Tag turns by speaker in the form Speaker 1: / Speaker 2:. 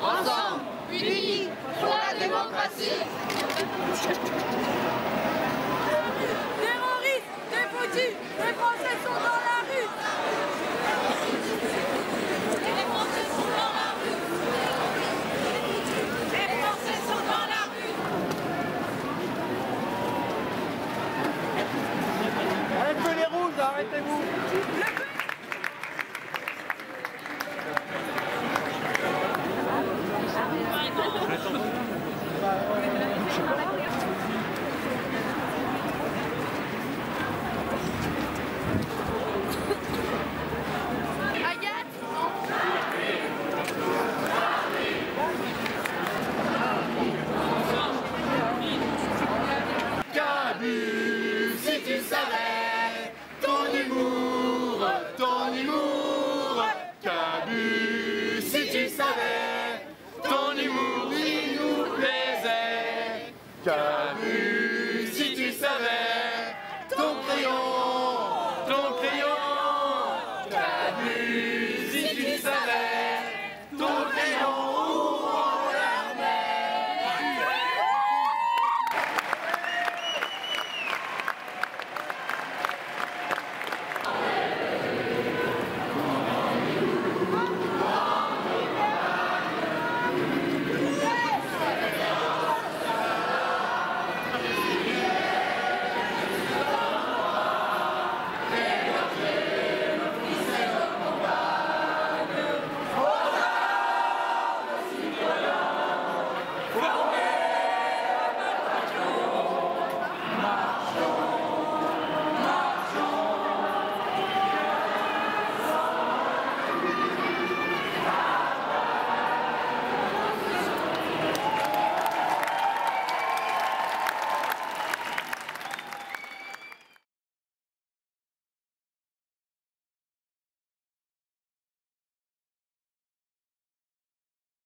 Speaker 1: ensemble, unis, pour la démocratie.